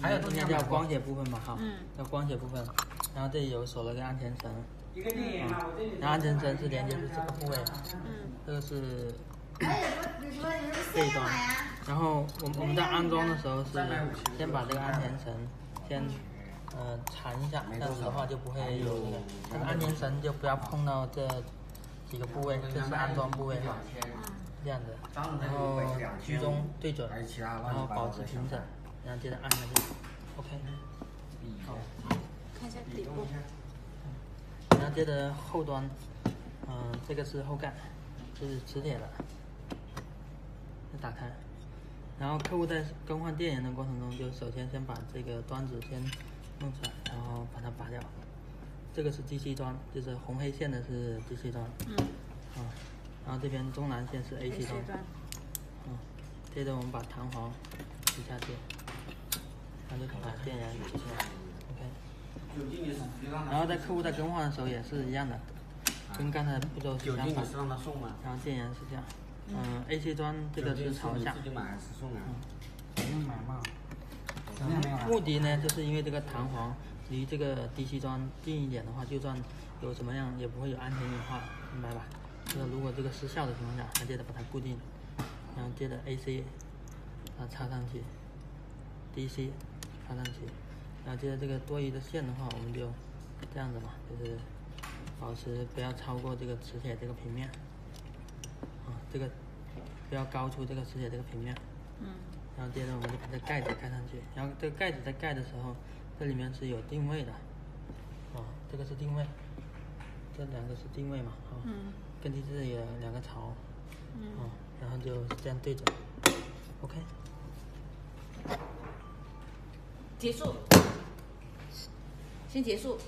还有中间叫光学部分嘛哈，叫光学部分。然后这里有锁了个安全绳，然后安全绳是连接是这个部位，嗯，这个是这一端。然后我我们在安装的时候是先把这个安全绳先呃缠一下，这样子的话就不会有那个，但是安全绳就不要碰到这几个部位，这是安装部位哈，这样子，然后居中对准，然后保持平整，然后接着按下去，OK，好，看一下底部，然后接着后端，嗯，这个是后盖，是磁铁的，打开。然后客户在更换电源的过程中，就首先先把这个端子先弄出来，然后把它拔掉。这个是机器端，就是红黑线的是机器端。嗯。啊，然后这边中蓝线是 AC 端。嗯。接着我们把弹簧取下去，然后就把电源取出来。OK。然后在客户在更换的时候也是一样的，跟刚才的步骤是相反。然后电源是这样。嗯，AC 端这个是朝下。嗯，买嘛。目的呢，就是因为这个弹簧离这个 DC 端近一点的话，就算有什么样也不会有安全隐患，明白吧？就是如果这个失效的情况下，还接着把它固定，然后接着 AC，它插上去，DC 插上去，然后接着这个多余的线的话，我们就这样子嘛，就是保持不要超过这个磁铁这个平面。啊这个不要高出这个磁铁这个平面，嗯，然后接着我们就把这盖子盖上去，然后这个盖子在盖的时候，这里面是有定位的，啊，这个是定位，这两个是定位嘛，啊，嗯，根据这里的两个槽，嗯，啊，然后就这样对准，OK，结束，先结束。